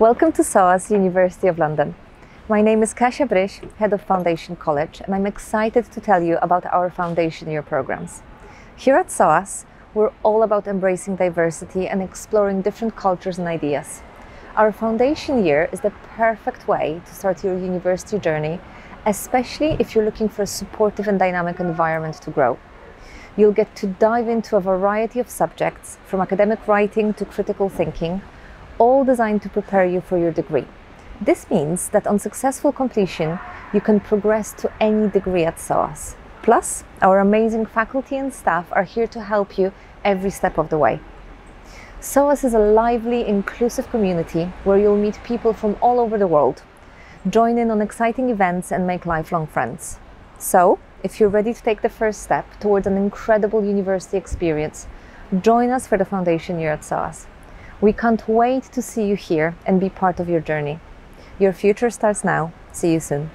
Welcome to SOAS University of London. My name is Kasia Bryś, Head of Foundation College, and I'm excited to tell you about our foundation year programs. Here at SOAS, we're all about embracing diversity and exploring different cultures and ideas. Our foundation year is the perfect way to start your university journey, especially if you're looking for a supportive and dynamic environment to grow. You'll get to dive into a variety of subjects, from academic writing to critical thinking, all designed to prepare you for your degree. This means that on successful completion, you can progress to any degree at SOAS. Plus, our amazing faculty and staff are here to help you every step of the way. SOAS is a lively, inclusive community where you'll meet people from all over the world, join in on exciting events, and make lifelong friends. So, if you're ready to take the first step towards an incredible university experience, join us for the foundation year at SOAS. We can't wait to see you here and be part of your journey. Your future starts now. See you soon.